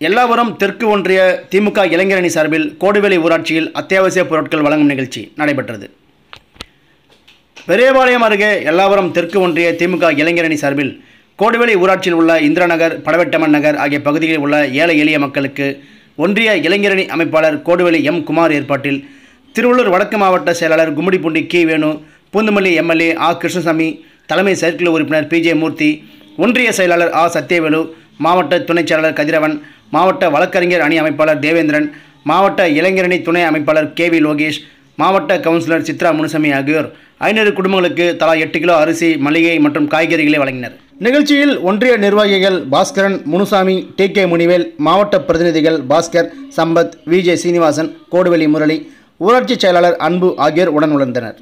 எல்லாவரும் தெற்கு ஒன்றிய திமுக இளைஞரணி சார்பில் கோடுவேலி ஊராட்சியில் அத்தியாவசிய பொருட்கள் வழங்கும் நிகழ்ச்சி நடைபெற்றது. பெரியபாளையம் அருகே எல்லாவரம் தெற்கு ஒன்றிய திமுக இளைஞரணி சார்பில் கோடுவேலி ஊராட்சியில் உள்ள இந்திராநகர் படவெட்டமன் நகர் ஆகிய பகுதிகளில் உள்ள ஏழை எளிய மக்களுக்கு ஒன்றிய இளைஞரணி அமைப்பாளர் கோடுவேலி எம். குமார் ஏற்பாட்டில் திருவள்ளூர் வடக்கு மாவட்ட செயலாளர் கும்மிடிப்பூண்டி கி. வேணு பூந்தமல்லி எம்எல்ஏ ஆ. கிருஷ்ணசாமி தலைமை செயற்குழு உறுப்பினர் பிஜே மூர்த்தி ஒன்றிய செயலாளர் ஆ. சத்யவேலு மாவட்ட துணைச் செயலாளர் கதிரவன் மாவட்ட வழக்கறிஞர் அணி அமைப்பாளர் தேவேந்திரன் மாவட்ட இளைஞரணி துணை அமைப்பாளர் கே வி லோகேஷ் மாவட்ட கவுன்சிலர் சித்ரா முனுசாமி ஆகியோர் ஐநூறு குடும்பங்களுக்கு தலா எட்டு கிலோ அரிசி மளிகை மற்றும் காய்கறிகளை வழங்கினர். நிகழ்ச்சியில் ஒன்றிய நிர்வாகிகள் பாஸ்கரன் முனுசாமி டி கே முனிவேல் மாவட்ட பிரதிநிதிகள் பாஸ்கர் சம்பத் விஜே சீனிவாசன் கோடுவெளி முரளி ஊராட்சி செயலாளர் அன்பு ஆகியோர் உடன் உணர்ந்தனர்